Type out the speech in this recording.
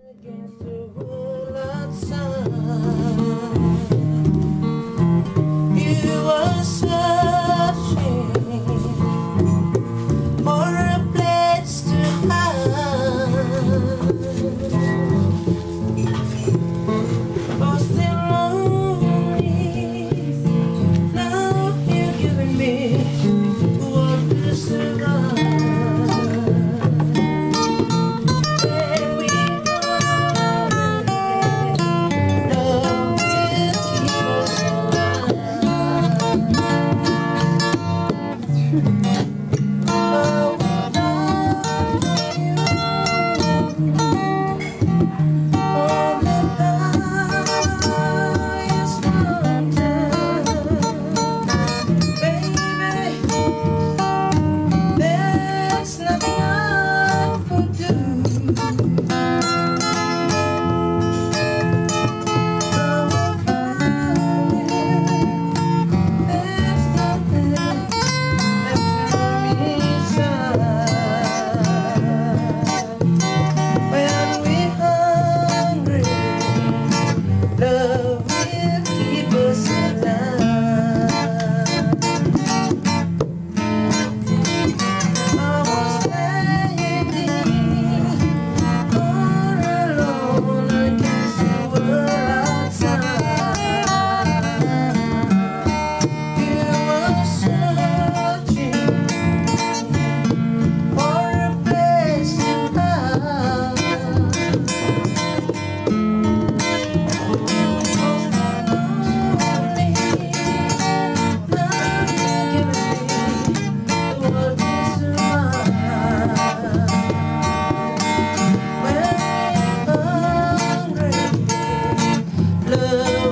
against the wall. Love.